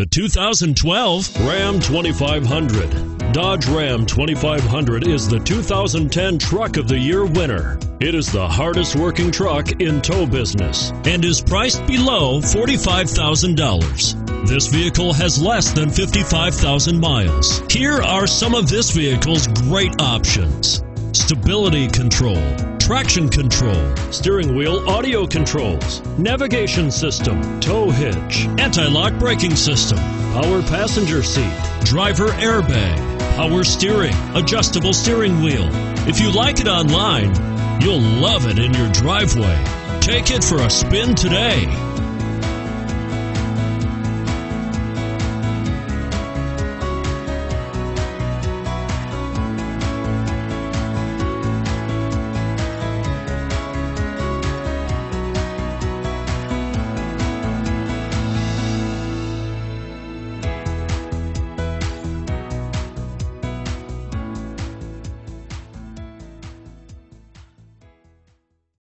The 2012 Ram 2500. Dodge Ram 2500 is the 2010 Truck of the Year winner. It is the hardest working truck in tow business and is priced below $45,000. This vehicle has less than 55,000 miles. Here are some of this vehicle's great options. Stability control, traction control, steering wheel audio controls, navigation system, tow hitch, anti-lock braking system, power passenger seat, driver airbag, power steering, adjustable steering wheel. If you like it online, you'll love it in your driveway. Take it for a spin today.